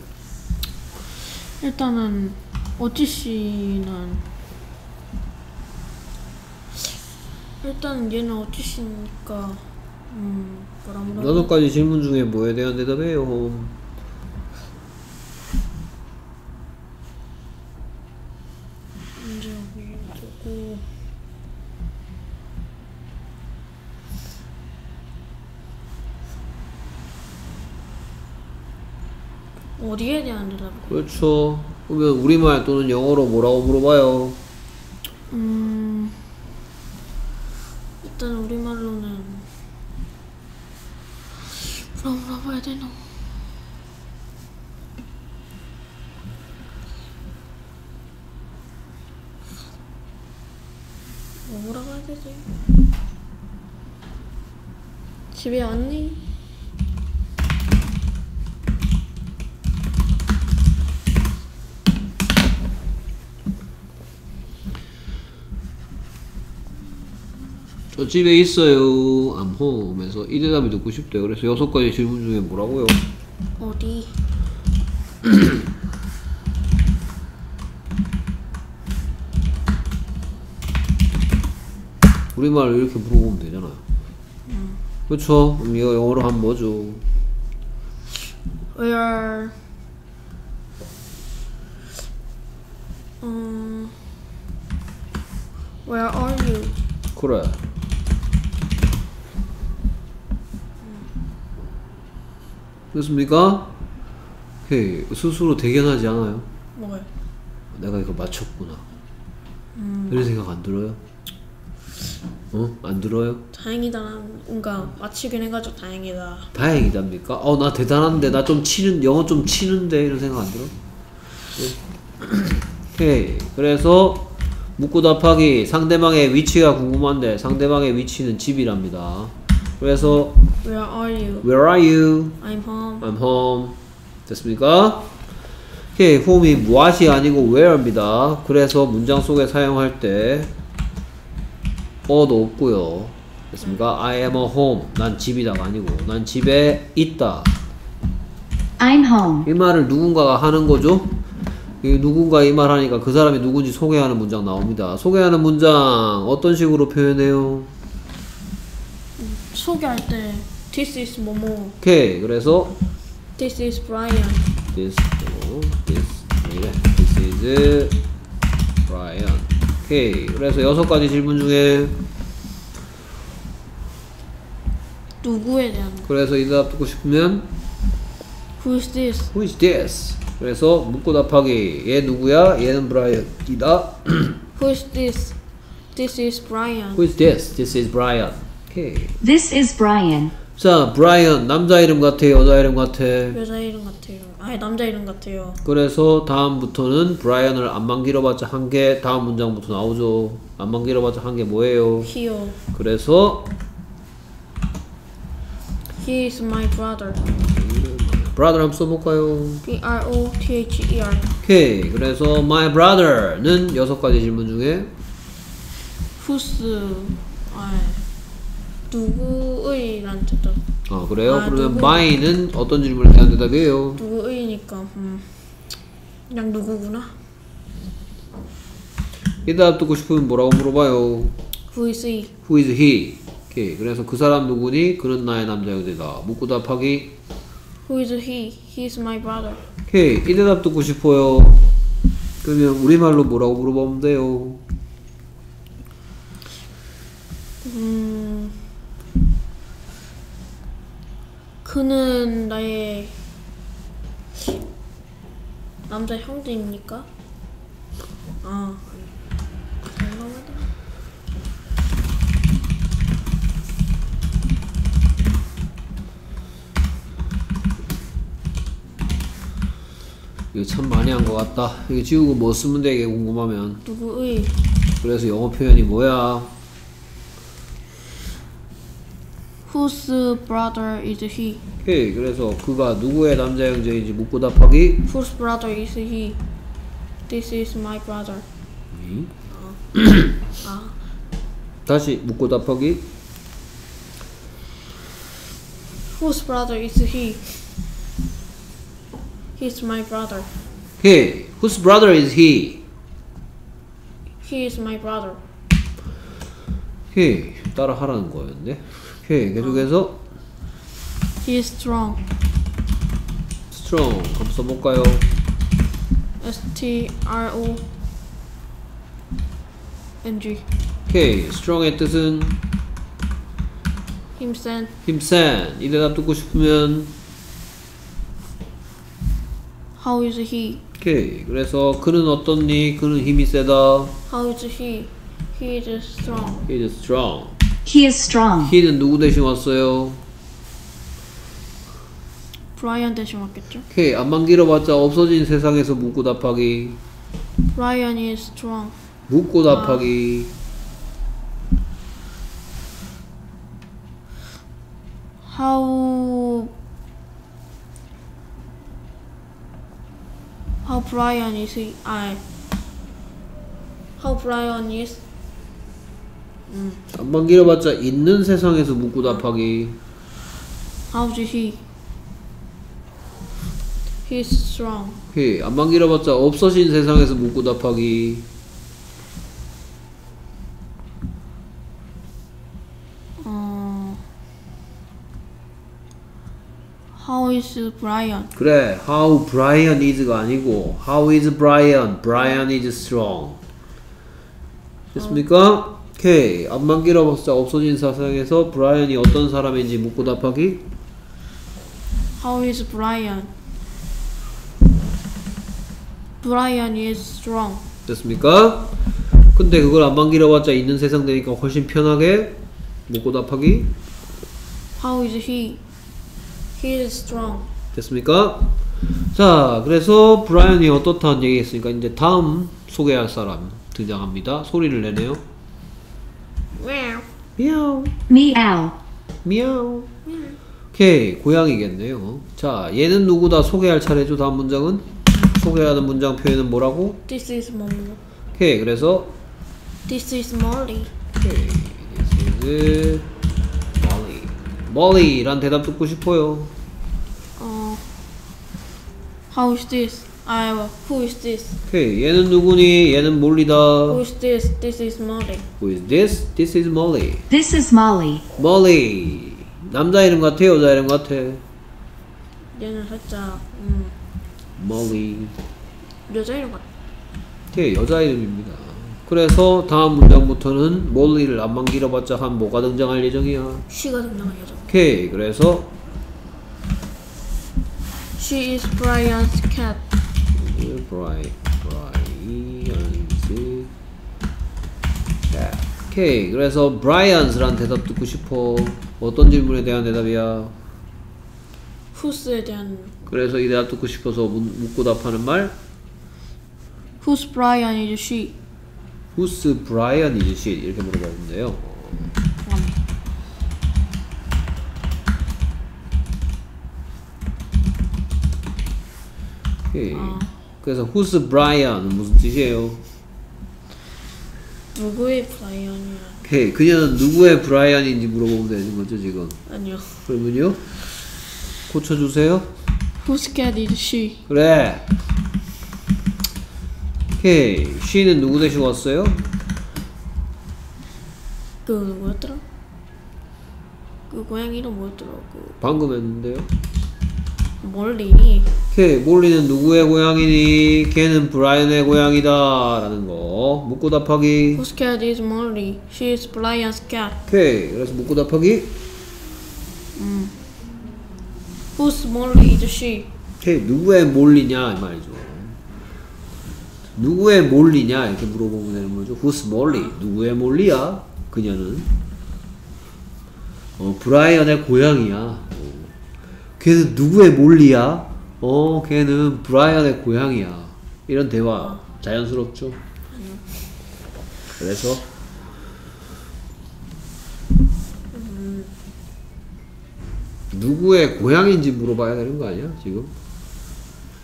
일단은 어찌 씨는 일단 얘는 어찌 씨니까 음 뭐라 뭐라 다섯 가지 질문 중에 뭐에 대한 대답이에요? 홈? 문제 두고 어디에 대한 대답? 그렇죠. 그러면 우리말 또는 영어로 뭐라고 물어봐요? 음 일단 우리말로는 뭐라 물어봐야 되나? 뭐 뭐라고 해야 되지? 집에 왔니? 저 집에 있어요. I'm home에서 이 대답이 듣고 싶대요. 그래서 여섯 가지 질문 중에 뭐라고요? 어디? 우리말로 이렇게 물어보면 되잖아요. 그렇죠. 그럼 이거 영어로 하면 뭐죠? Where? 음, Where are you? 그래. 됐습니까? 오케이. 스스로 대견하지 않아요? 뭐요? 내가 이거 맞췄구나. 이런 생각 안 들어요? 어? 안 들어요? 다행이다. 뭔가 맞히긴 해가지고 다행이다. 다행이답니까? 어, 나 대단한데, 나 좀 치는, 영어 좀 치는데, 이런 생각 안 들어? 네. 오케이. 그래서, 묻고 답하기, 상대방의 위치가 궁금한데, 상대방의 위치는 집이랍니다. 그래서, Where are you? where are you? I'm home. I'm home. 됐습니까? 오케이. home이 무엇이 아니고 where입니다. 그래서 문장 속에 사용할 때, 어도 없고요. 됐습니까? I am a home. 난 집이다가 아니고, 난 집에 있다. I'm home. 이 말을 누군가가 하는 거죠? 이 누군가 이 말 하니까 그 사람이 누군지 소개하는 문장 나옵니다. 소개하는 문장 어떤 식으로 표현해요? 소개할 때 This is 뭐뭐. 오케이. 그래서 This is Brian. this, 어, this, 네, this is Brian. 오케이. 그래서 여섯 가지 질문 중에 누구에 대한 거. 그래서 이 대답 듣고 싶으면 Who is this? Who is this? 그래서 묻고 답하기 얘 누구야? 얘는 브라이언이다. Who is this? This is Brian. Who is this? This is Brian. 오케이. This is Brian. 자, 브라이언 남자 이름 같아, 여자 이름 같아. 여자 이름 같아요. 아니 남자 이름 같아요. 그래서 다음부터는 브라이언을 안만 길어봤자 한 개 다음 문장부터 나오죠. 안만 길어봤자 한 개 뭐예요? Here. 그래서 He is my brother. brother 한번 써볼까요? B R O T H E R. 오케이. 그래서 my brother는 여섯 가지 질문 중에 Whose? 아 누구의란 뜻도. 아 그래요? 아, 그러면 누구? my는 어떤 질문에 대한 대답이에요? 누구의니까 음 그냥 누구구나. 이 대답 듣고 싶으면 뭐라고 물어봐요? Who is he? Who is he? 오케이. 그래서 그 사람 누구니? 그는 나의 남자 여자다. 묻고 답하기. Who is he? He is my brother. 오케이. 이 대답 듣고 싶어요. 그러면 우리말로 뭐라고 물어보면 돼요? 음, 그는 나의 남자 형제입니까? 아, 궁금하다. 이거 참 많이 한 것 같다. 이거 지우고 뭐 쓰면 되게 궁금하면. 누구의 그래서 영어 표현이 뭐야? Whose brother is he? 오케이. 그래서 그가 누구의 남자 형제인지 묻고 답하기. Whose brother is he? This is my brother. 아, 다시 묻고 답하기. whose brother is he? He's my brother. 오케이. Whose brother is he? He is my brother. 오케이. 따라 하라는 거였는데. 오케이. 계속해서 He is strong. strong. 한번 써볼까요? S T R O N G. 오케이. strong의 뜻은 힘센. 힘센. 이 대답 듣고 싶으면 How is he? 오케이. 그래서 그는 어떻니? 그는 힘이 세다. How is he? He is strong. He is strong. He is strong. he는 누구 대신 왔어요? 브라이언 대신 왔겠죠? 오케이. 안만 길어봤자 없어진 세상에서 묻고 답하기. 브라이언 is strong. 묻고 답하기. How How Brian is he? I How Brian is 안만 길어봤자 있는 세상에서 묻고 답하기. How is he? He's strong. 오케이. 안만 길어봤자 없어진 세상에서 묻고 답하기. 어 How is Brian? 그래. How Brian is가 아니고 How is Brian? Brian is strong. 됐습니까? 오케이. 안만 길어봤자 없어진 세상에서 브라이언이 어떤 사람인지 묻고 답하기. How is Brian? Brian is strong. 됐습니까? 근데 그걸 안만 길어봤자 있는 세상 되니까 훨씬 편하게 묻고 답하기. How is he? He is strong. 됐습니까? 자, 그래서 브라이언이 어떻다는 얘기 했으니까 이제 다음 소개할 사람 등장합니다. 소리를 내네요. Meow. 미야오, Meow. 미야오. 오케이, 고양이겠네요. 자, 얘는 누구다 소개할 차례죠. 다음 문장은 소개하는 문장 표현은 뭐라고? This is Momo. 오케이, 그래서 This is Molly. 오케이, this is Molly. Molly란 대답 듣고 싶어요. 어, how is this? I who is this? 오케이, 얘는 누구니? 얘는 몰리다. Who is this? This is Molly. Who is this? This is Molly. This is Molly. Molly. 남자 이름 같아, 여자 이름 같아. 얘는 살짝 음, Molly. 여자 이름 같아. 오케이, 여자 이름입니다. 그래서 다음 문장부터는 몰리를 안만 길어봤자 한 뭐가 등장할 예정이야. She가 등장한 여자. 오케이, 그래서 She is Brian's cat. Bri, Brian's. 자, 오케이, 그래서 Brian's란 대답 듣고 싶어. 어떤 질문에 대한 대답이야? Whose에 대한 그래서 이 대답 듣고 싶어서 묻- 묻고 답하는 말. Who's Brian is she? Who's Brian is she? 이렇게 물어보면 돼요. 오케이. 그래서 Who's Brian 무슨 뜻이에요? 누구의 브라이언이야? 오케이. 그녀는 누구의 브라이언인지 물어보면 되는 거죠 지금. 아니요. 그러면요. 고쳐주세요. Whose cat is she? 그래. 오케이. she는 누구 대신 왔어요? 그 누구였더라? 그 고양이 이름 뭐였더라? 그 방금 했는데요. 멀리. 오케이 몰리는 누구의 고양이니? 걔는 브라이언의 고양이다 라는 거 묻고 답하기 Whose cat is Molly? She is Brian's cat. 오케이 그래서 묻고 답하기 Whose Molly is she? 오케이 누구의 몰리냐 이 말이죠 누구의 몰리냐 이렇게 물어보면 되는 거죠 Who's 몰리? 누구의 몰리야? 그녀는 어 브라이언의 고양이야 어. 걔는 누구의 몰리야? 어 걔는 브라이언의 고양이야 이런 대화 자연스럽죠 그래서 누구의 고향인지 물어봐야 되는 거 아니야 지금?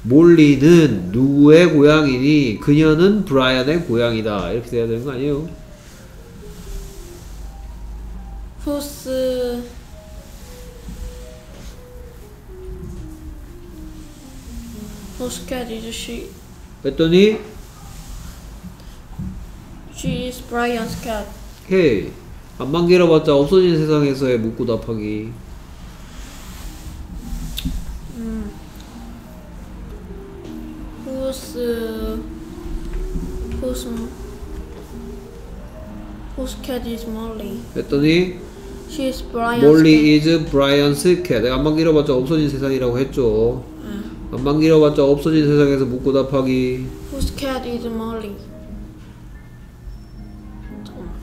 몰리는 누구의 고향이니 그녀는 브라이언의 고향이다 이렇게 돼야 되는 거 아니에요? Whose Cat is she? 그랬더니 She is Brian's cat. Hey 안만 길어봤자 없어진 세상에서의 묻고 답하기 Whose Whose Whose cat is Molly? 그랬더니 She is Brian's Molly is Brian's cat 내가 안만 길어봤자 없어진 세상이라고 했죠 안만 길어봤자 없어진 세상에서 묻고 답하기 cat. Whose cat is Molly? 잠깐만.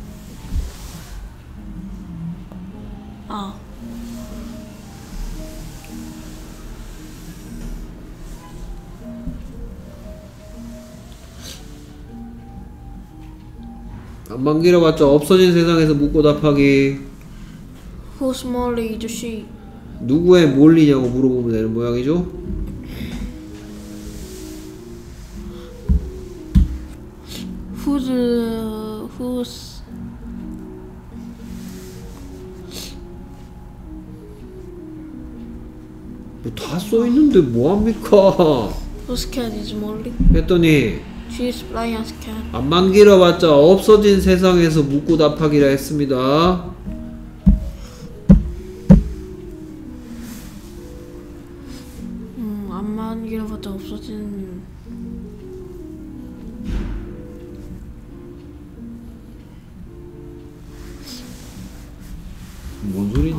아. 안만 길어봤자 없어진 세상에서 묻고 답하기 Whose Molly is she? 누구의 몰리냐고 물어보면 되는 모양이죠 Whose Whose 뭐다 써있는데 뭐합니까 Whose cat is Molly? 했더니 She is Brian's cat. 안만 길어봤자 없어진 세상에서 묻고 답하기라 했습니다 음, 안만 길어봤자 없어진.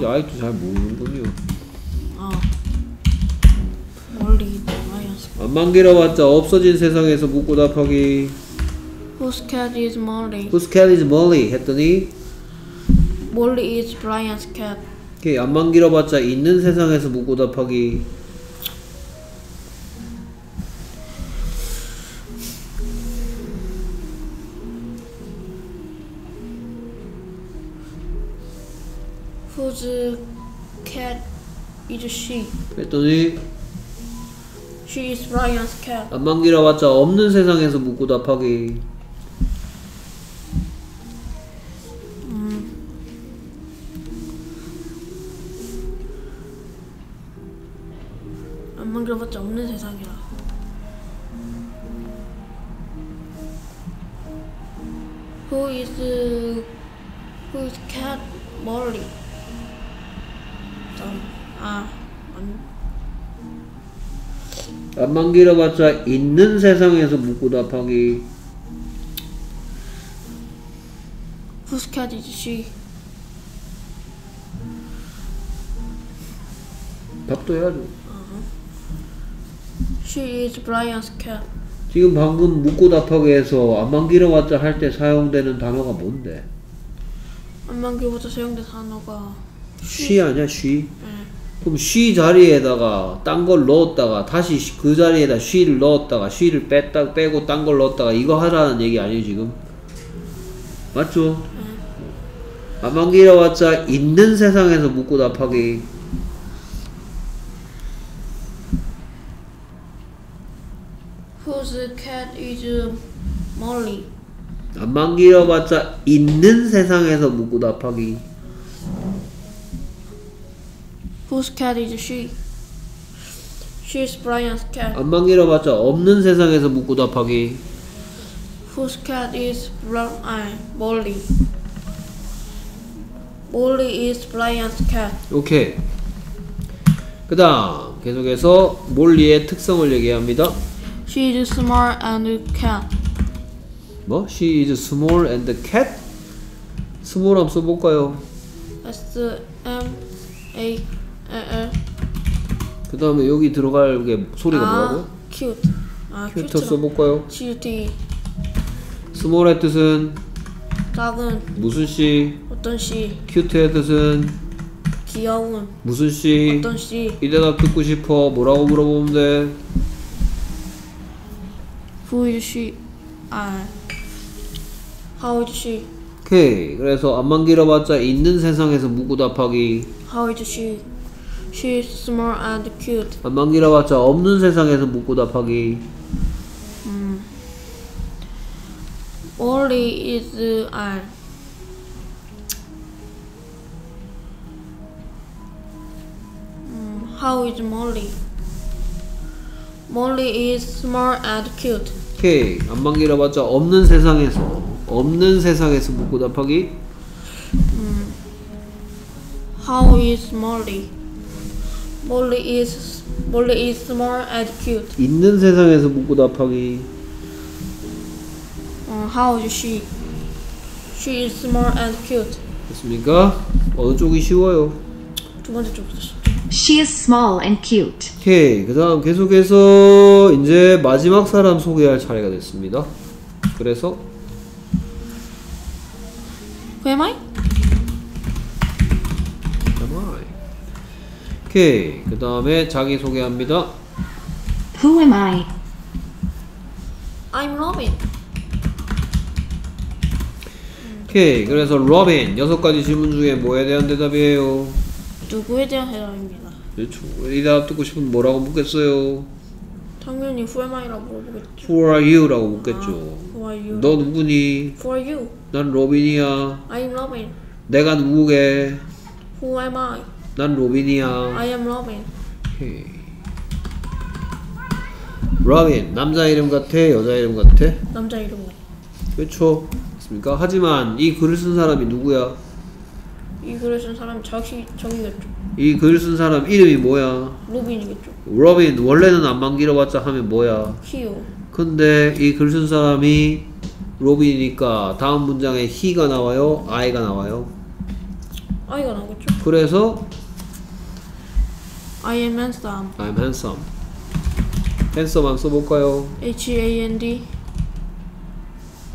뭔 소리인지 아직도 잘 모르는군요 아. Molly is Brian's. 안만 길어봤자 없어진 세상에서 묻고 답하기 Whose cat is Molly? Whose cat is Molly? 했더니 Molly is Brian's cat. 오케이, 안만 길어봤자 있는 세상에서 묻고 답하기 is she? 했더니 She is Brian's cat. 안만 길어봤자 없는 세상에서 묻고 답하기 길어봤자 있는 세상에서 묻고 답하기 cat is she? 답도 해야죠 She is Brian's cat. 지금 방금 묻고 답하기에서 안만 길어봤자 할 때 사용되는 단어가 뭔데? 안만 길어봤자 사용된 단어가 쉬 아니야 쉬? 응. 그럼 쉬 자리에다가 딴 걸 넣었다가 다시 쉬- 그 자리에다 쉬를 넣었다가 쉬를 뺐다 빼고 딴 걸 넣었다가 이거 하라는 얘기 아니에요 지금? 맞죠? 안만 길어봤자 있는 세상에서 묻고 답하기 Whose cat is Molly? 안만 길어봤자 있는 세상에서 묻고 답하기 Whose cat is she? She is Brian's cat. 안만 길어봤자 없는 세상에서 묻고 답하기 Whose cat is Bri- 아, Molly? Molly is Brian's cat. 오케이 그 다음 계속해서 몰리의 특성을 얘기합니다. She is smart and cat. 뭐? She is small and cat? small 한번 써볼까요? S M A 그 다음에 여기 들어갈 게 소리가 아, 뭐라고요? cute. 아, cute. 써볼까요? cute. small의 뜻은 작은 무슨 씨? 어떤 씨, 큐트의 뜻은 귀여운 무슨 씨? 어떤 씨, 이 대답 듣고 싶어 뭐라고 물어보면 돼? who is she? 아, how is she? 오케이 그래서 안만 길어봤자 있는 세상에서 묻고 답하기 How is she? She is small and cute. 안만 길어봤자 없는 세상에서 묻고 답하기 Molly is 아, 음, how is Molly? Molly is small and cute. 오케이 안만 길어봤자 없는 세상에서 없는 세상에서 묻고 답하기 How is Molly? Molly is Molly is small and cute. 있는 세상에서 묻고 답하기 어, how is she? She is small and cute. 됐습니까? 어느 쪽이 쉬워요? 두 번째 쪽부터 시- She is small and cute. 오케이 그 다음 계속해서 이제 마지막 사람 소개할 차례가 됐습니다 그래서 Who am I? 오케이 그 다음에 자기 소개합니다 Who am I? I'm Robin. 오케이 그래서 로빈 여섯 가지 질문 중에 뭐에 대한 대답이에요? 누구에 대한 해답입니다. 그렇죠 이 대답 듣고 싶으면 뭐라고 묻겠어요? 당연히 Who am I라고 물어보겠죠. Who are you? 라고 묻겠죠 Who are you? 너 누구니? Who are you? 난 로빈이야 I'm Robin. 내가 누구게? Who am I? 난 로빈이야 I am Robin. 오케이. 로빈 남자 이름 같아? 여자 이름 같아? 남자 이름. 그렇죠 맞습니까? 하지만 이 글을 쓴 사람이 누구야? 이 글을 쓴 사람이 자기 저기겠죠. 이 글을 쓴 사람 이름이 뭐야? 로빈이겠죠. 로빈 원래는 안만 길어봤자 하면 뭐야? He요. 근데 이 글 쓴 사람이 로빈이니까 다음 문장에 he가 나와요? I가 나와요? I가 나오겠죠. 그래서 I am handsome. I'm handsome handsome 안 써볼까요? H A N D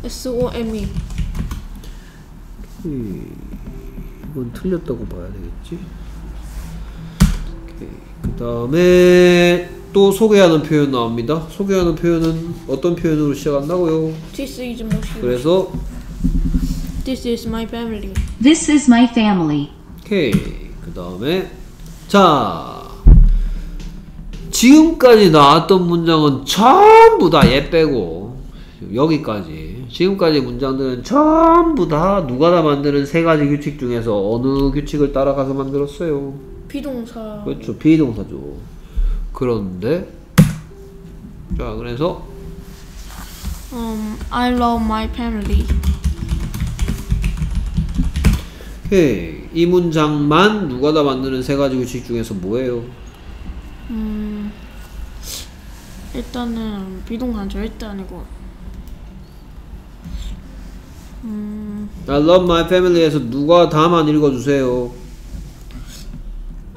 S O M E. 이건 틀렸다고 봐야 되겠지? 그 다음에 또 소개하는 표현 나옵니다. 소개하는 표현은 어떤 표현으로 시작한다고요? This is my 그래서 This is my family. This is my family. 오케이 그 다음에 자 지금까지 나왔던 문장은 전부 다 얘 빼고 여기까지 지금까지 문장들은 전부 다 누가 다 만드는 세 가지 규칙 중에서 어느 규칙을 따라가서 만들었어요? 비동사. 그렇죠 비동사죠 그런데 자 그래서 Um, I love my family. 오케이 이 문장만 누가 다 만드는 세 가지 규칙 중에서 뭐예요? 음, 일단은 비동사 절대 아니고. 음, I love my family에서 누가 다만 읽어주세요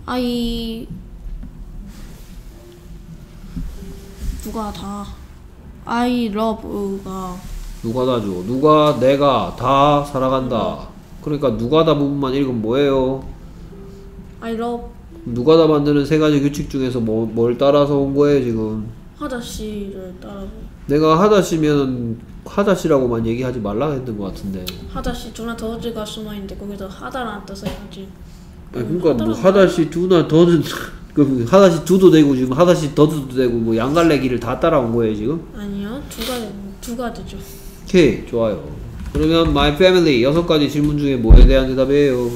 I 누가 다 I love가 누가 다죠? 누가 내가 다 살아간다. 그러니까 누가 다 부분만 읽으면 뭐예요? I love 누가 다 만드는 세 가지 규칙 중에서 뭐, 뭘 따라서 온 거예요 지금? 하다시를 따라서 내가 하다시면 하다시라고만 얘기하지 말라 했던 것 같은데. 하다시 두나 더즈가 숨어있는데 거기서 하다라는 뜻을 해야지. 아니, 그러니까 뭐 하다시 두나 더는 그 하다시 두도 되고 지금 하다시 더도 되고 뭐 양갈래기를 다 따라온 거예요 지금? 아니요 두가 두가 되죠. 오케이 좋아요. 그러면 my family 여섯 가지 질문 중에 뭐에 대한 대답이에요?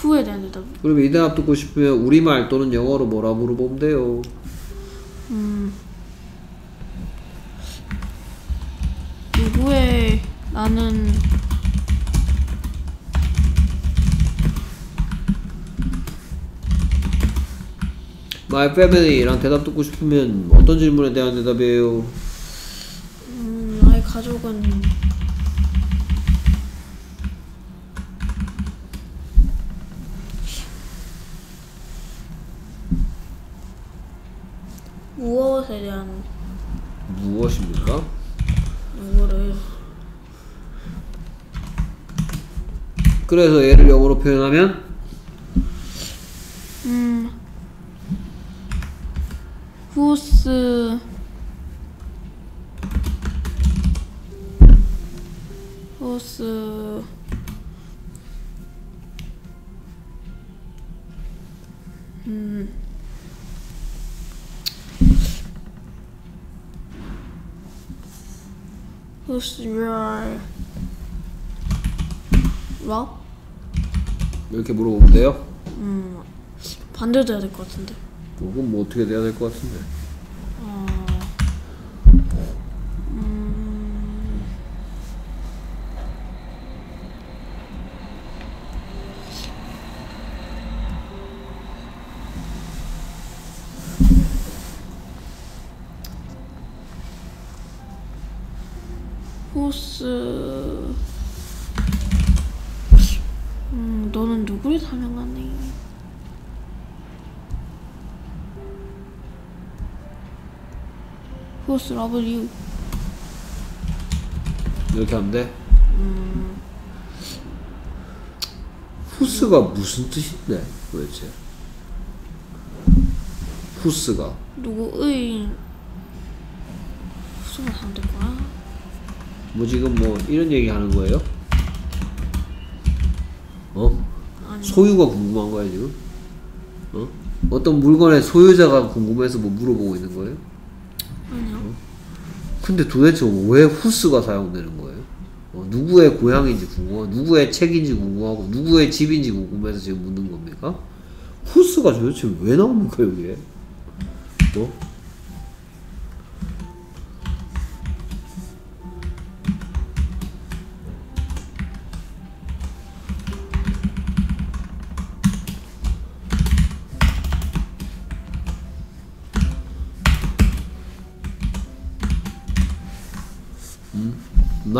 후에 대한 대답. 그러면 이 대답 듣고 싶으면 우리말 또는 영어로 뭐라 물어보면 돼요? 누구의 나는 My family랑 대답 듣고 싶으면 어떤 질문에 대한 대답이에요? 음, 나의 가족은 무엇에 대한 무엇입니까? 누구를 그래서 얘를 영어로 표현하면 음 whose whose whose your rock 이렇게 물어보면 돼요? 반대도 해야 될 것 같은데. 그건 뭐 어떻게 돼야 될 것 같은데 Love you? 이렇게 하면 돼? 후스가 무슨 뜻인데 도대체? 후스가 누구의 무슨 상대 거야? 뭐 지금 뭐 이런 얘기 하는 거예요? 어? 아니. 소유가 궁금한 거야 지금? 어? 어떤 물건의 소유자가 궁금해서 뭐 물어보고 있는 거예요? 아니요. 근데 도대체 왜 후스가 사용되는 거예요? 어, 누구의 고향인지 궁금하고 누구의 책인지 궁금하고 누구의 집인지 궁금해서 지금 묻는 겁니까? 후스가 도대체 왜 나옵니까 여기에? 뭐?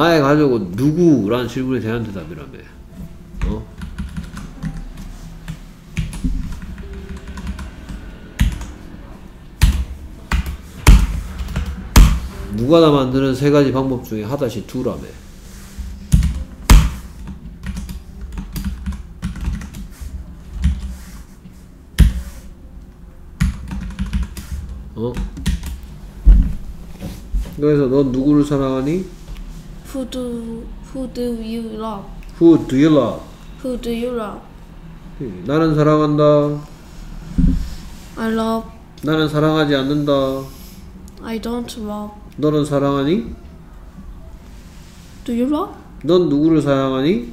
나의 가족은 누구라는 질문에 대한 대답이라며. 어? 무가다 만드는 세 가지 방법 중에 하다시 두라며. 어? 그래서 넌 누구를 사랑하니? Who do Who do you love? Who do you love? Who do you love? 나는 사랑한다. I love. 나는 사랑하지 않는다. I don't love. 너는 사랑하니? Do you love? 넌 누구를 사랑하니?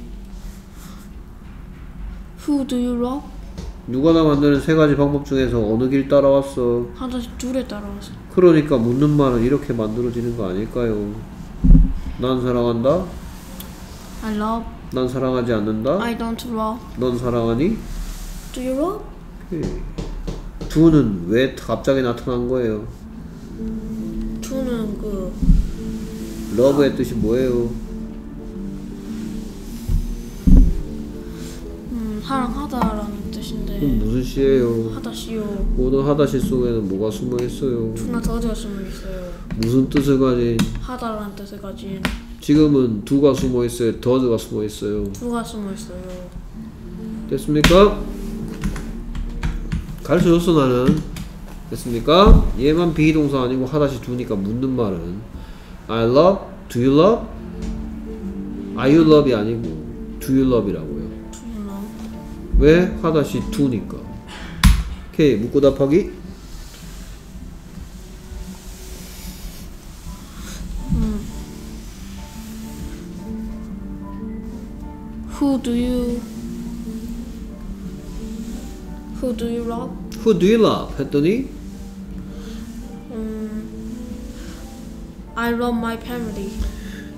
Who do you love? 누가 나 만드는 세 가지 방법 중에서 어느 길 따라왔어? 하나씩 둘에 따라와서. 그러니까 묻는 말은 이렇게 만들어지는 거 아닐까요? 난 사랑한다. I love. 난 사랑하지 않는다. I don't love. 넌 사랑하니? Do you love? 오케이. 두는 왜 갑자기 나타난 거예요? 두는 그 러브의 뜻이 뭐예요? 음, 뜻인데 그럼 무슨 시예요? 하다시요. 모든 하다시 속에는 뭐가 숨어 있어요? 두나 더디가 숨어 있어요. 무슨 뜻을 가진? 하다라는 뜻을 가진 지금은 두가 숨어 있어요. 더드가 숨어 있어요. 두가 숨어 있어요. 됐습니까? 가르쳐줬어 나는. 됐습니까? 얘만 비동사 아니고 하다시 두니까 묻는 말은 I love, do you love? Are you love이 아니고 do you love이라고 왜? 하다시 두니까. 오케이 묻고 답하기. Who do you Who do you love? Who do you love? 했더니 I love my family.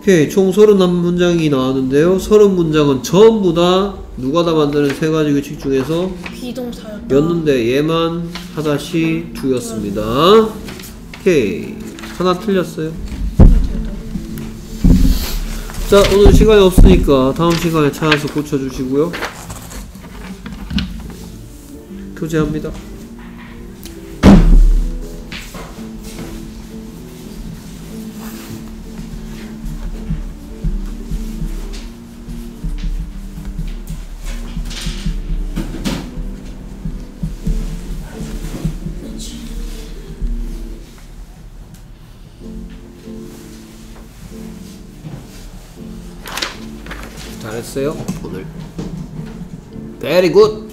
오케이 총 31문장이 나왔는데요 30문장은 전부 다 누가 다 만드는 세 가지 규칙 중에서 비동사였다. 였는데 얘만 하다시 두였습니다. 오케이. 하나 틀렸어요. 자, 오늘 시간이 없으니까 다음 시간에 찾아서 고쳐주시고요. 교재합니다. 잘했어요, 오늘. Very good.